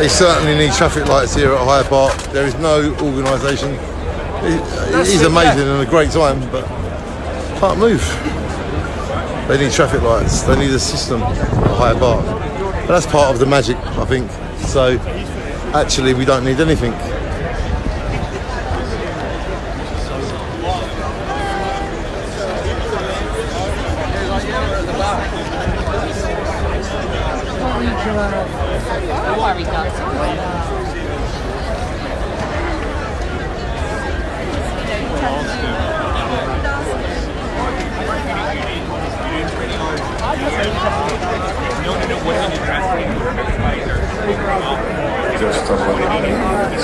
They certainly need traffic lights here at Hyde Park. There is no organisation. It, is amazing and a great time, but can't move. They need traffic lights. They need a system at Hyde Park. But that's part of the magic, I think. So actually, we don't need anything. particular quarry does. Just a